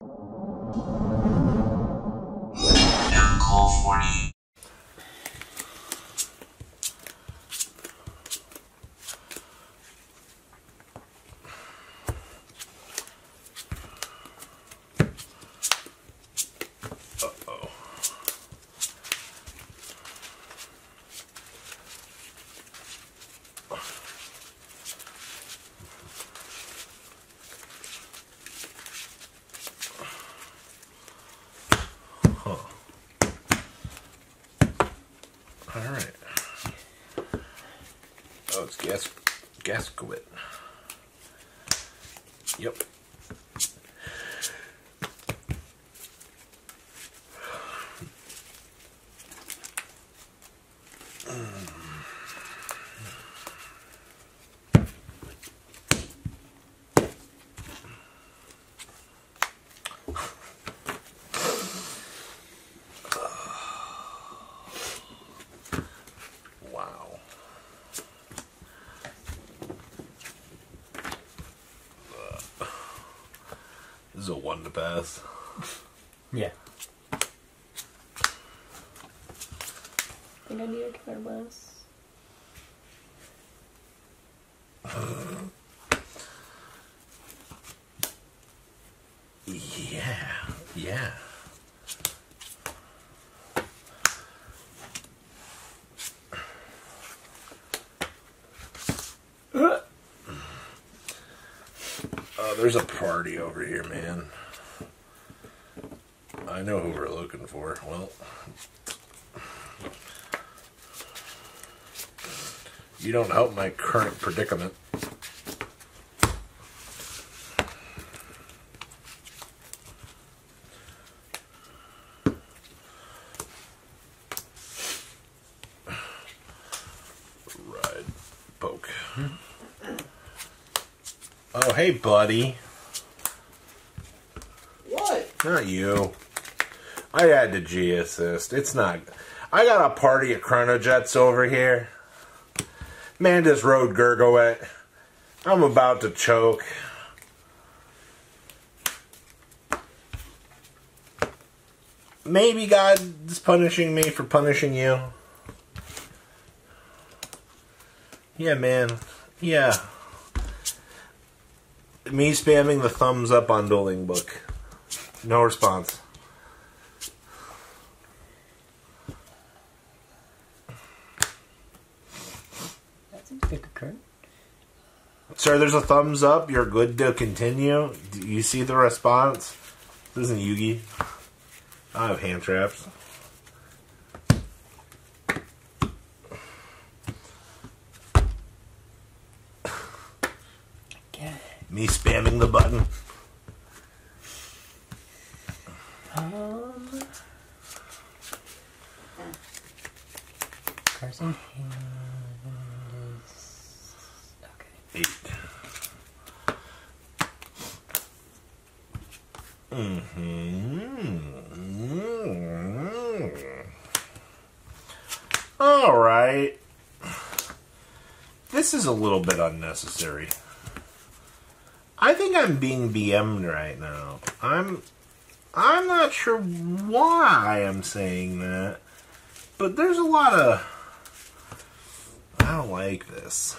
Call 40. Uh-oh. Huh. All right. Oh, it's gas, Gasquet. Yep. Wow. Uh, This is a one to pass. Yeah. think I need a color less. Yeah, yeah. Oh, there's a party over here, man. I know who we're looking for. Well, you don't help my current predicament. Ride poke. Oh, hey, buddy. Not you. I had to G assist. It's not. I got a party of Chronojets over here. Man just rode Gurguit. I'm about to choke. Maybe God is punishing me for punishing you. Yeah, man. Yeah. Me spamming the thumbs up on Dueling Book. No response. That's a big current. Sir, there's a thumbs up. You're good to continue. Do you see the response? This isn't Yugi. I have hand traps. Me spamming the button. Um. Carson hand is okay. Eight. Mm-hmm. All right. This is a little bit unnecessary. I think I'm being BM'd right now. I'm I'm not sure why I'm saying that, but there's a lot of I don't like this.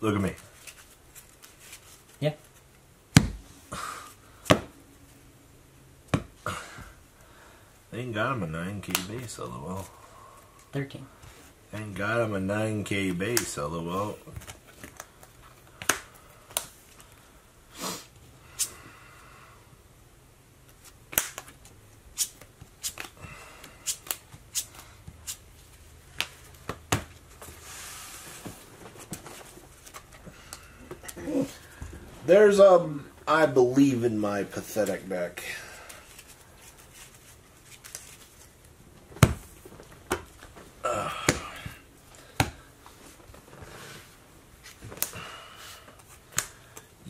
Look at me. Yeah. Ain't got him a 9k base, lol. Thirteen. Ain't got him a 9k base, lol. There's um I believe in my pathetic deck.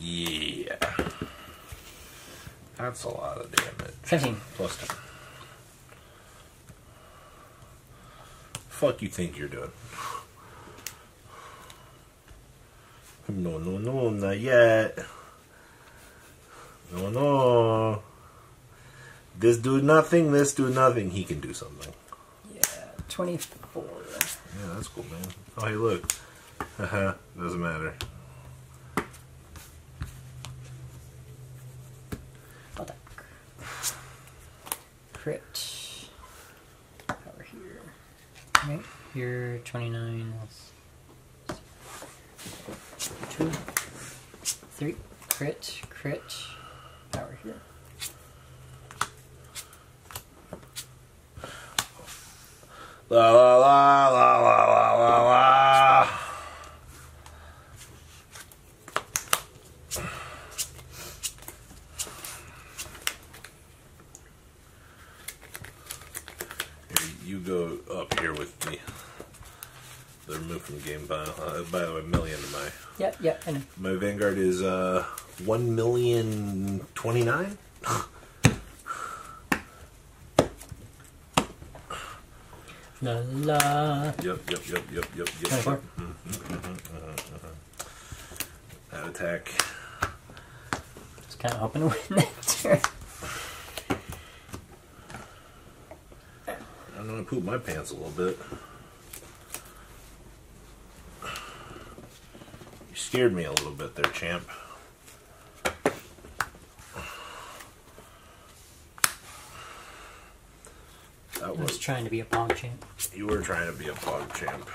Yeah. That's a lot of damage. 15. Plus 10. Fuck you think you're doing. No, no, no, not yet. No, no. This do nothing, this do nothing. He can do something. Yeah, 24. Yeah, that's cool, man. Oh, hey, look. Haha, doesn't matter. Attack. Crit. Power here. Right, you're 29. That's two, three. Crit, crit. Power here. La la la la la la la la. Here, you go up here with me. They're moved from the game pile. Uh, by the way, million to my Yep, yep, I know. my vanguard is uh one million twenty nine. La la. Yep, yep, yep, yep, yep, yep. 24. That attack. Just kind of hoping to win that turn. I'm gonna poop my pants a little bit. Scared me a little bit there, champ. That I was was trying to be a pong champ. you were trying to be a pog champ.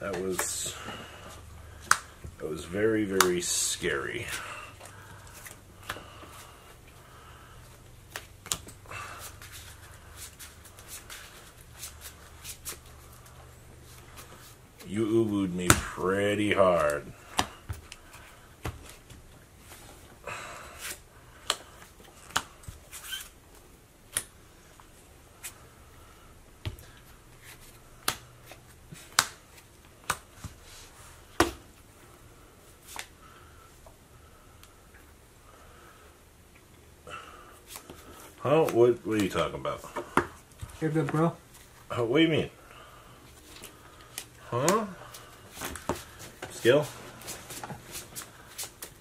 That was that was very very scary. You uwooed me pretty hard. Huh? What? What are you talking about? You're good, bro. Uh, what do you mean? Huh? Skill?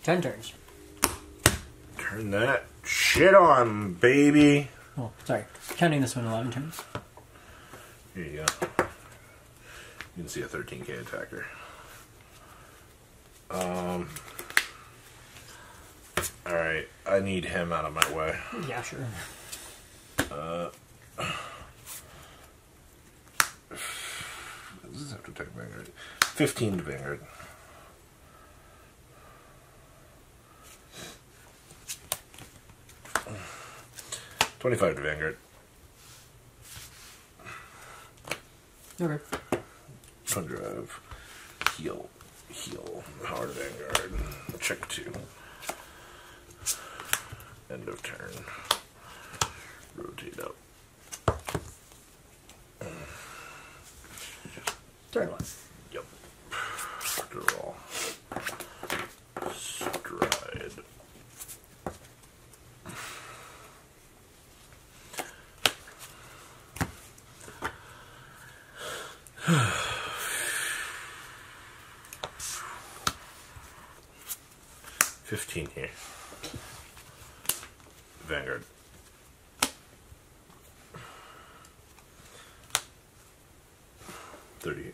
Ten turns. Turn that shit on, baby. Oh, sorry. Counting this one 11 turns. Here you go. You can see a 13k attacker. Um. Alright, I need him out of my way. Yeah, sure. Uh. This is after Tech Vanguard. 15 to Vanguard. Twenty-five to Vanguard. Okay. Fun drive. Heal. Heal. Power to Vanguard. Check two. End of turn. Rotate up. Turn one. Yep. Draw. 38.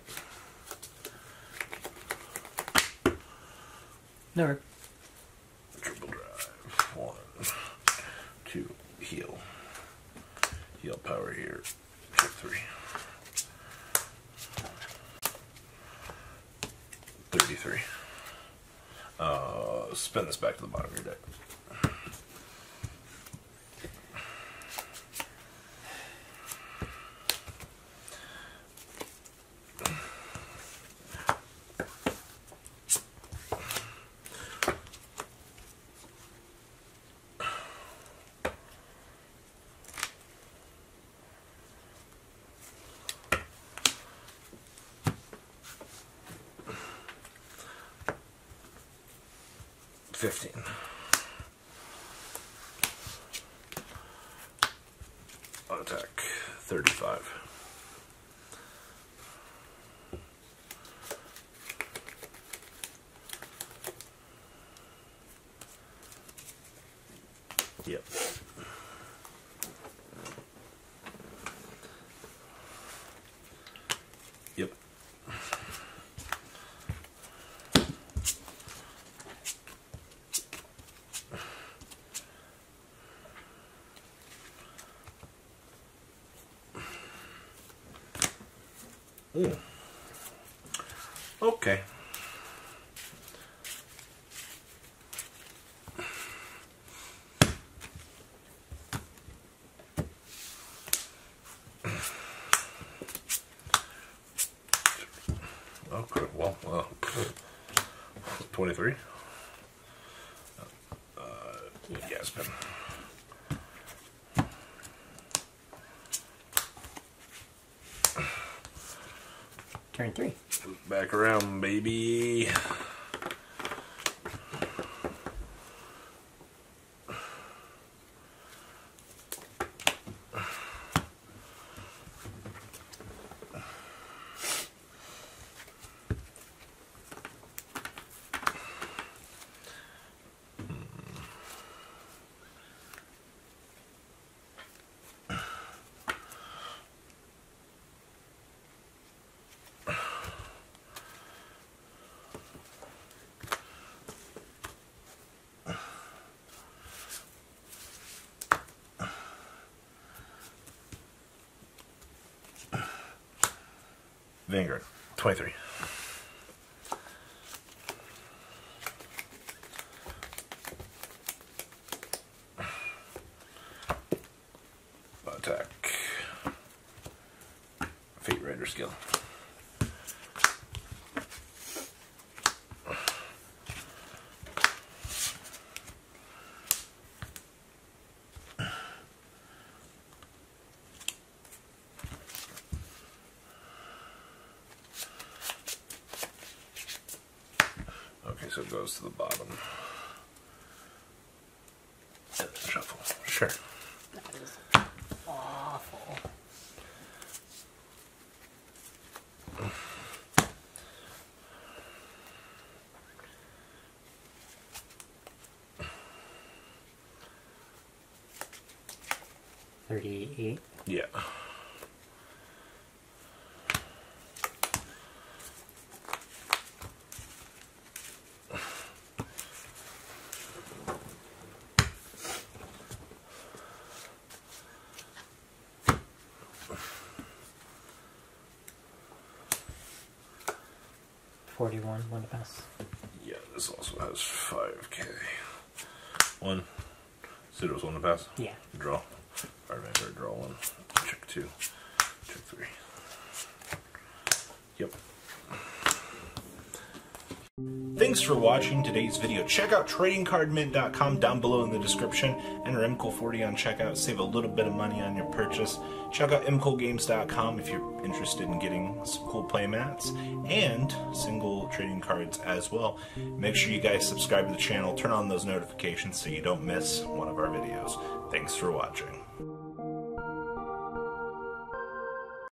Never. Triple drive. One, two, heal. Heal power here. Two, three. 33. Uh, spin this back to the bottom of your deck. 15. Attack 35. Yep. Ooh. Okay. Oh, good. Well, well, 23. Uh, yes, Ben. Turn three. Back around, baby. Vanguard, 23. Attack. Fate Rider skill. Okay, so it goes to the bottom. Shuffle. Sure. That is awful. Thirty-eight. Yeah. Forty-one. One pass. Yeah, this also has 5k. One. Zero's one to pass. Yeah. Draw. Fire Vanguard, draw one. Check two. Check three. Yep. Thanks for watching today's video. Check out tradingcardmint.com down below in the description. Enter MKOHL40 on checkout. Save a little bit of money on your purchase. Check out mkohlgames.com if you're interested in getting some cool play mats and single trading cards as well. Make sure you guys subscribe to the channel. Turn on those notifications so you don't miss one of our videos. Thanks for watching.